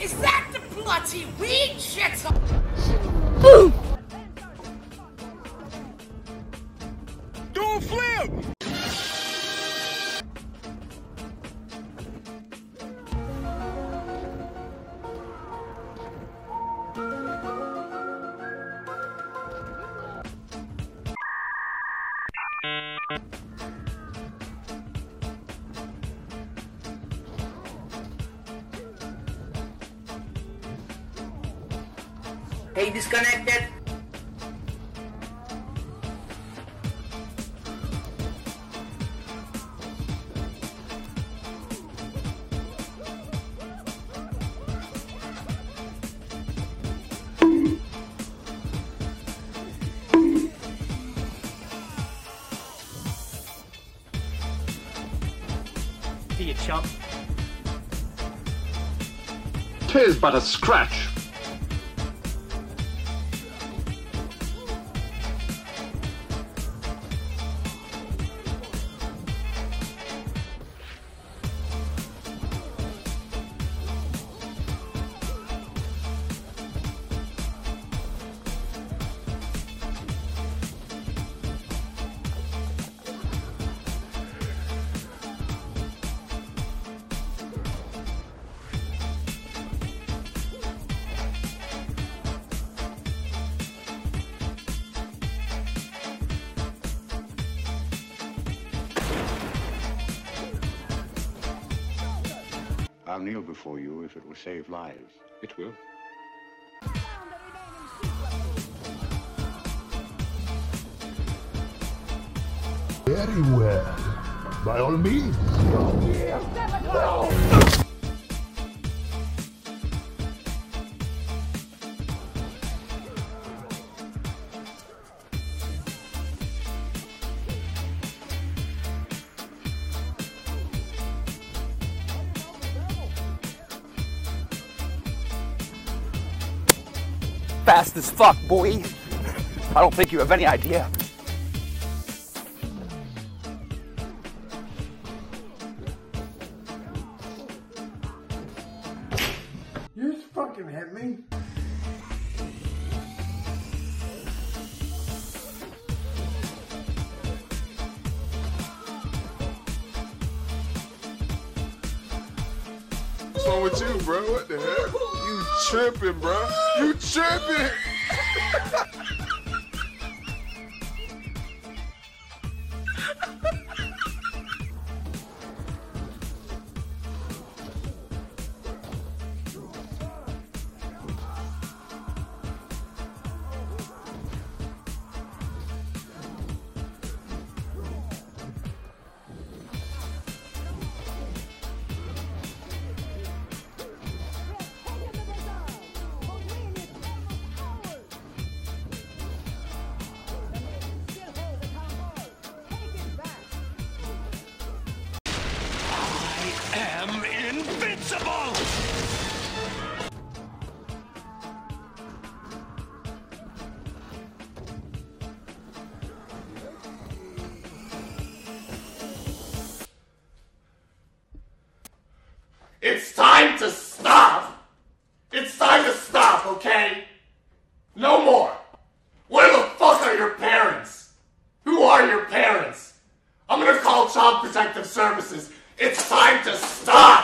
Is that the bloody weed shit? Hey, disconnected. See you, chump. Tis but a scratch. I'll kneel before you if it will save lives. It will. Very well. By all means. Fast as fuck, boy. I don't think you have any idea. You just fucking hit me. What's wrong with you, bro? What the hell? You tripping, bro? You tripping? It's time to stop! It's time to stop, okay? No more! Where the fuck are your parents? Who are your parents? I'm gonna call Child Protective Services. It's time to stop!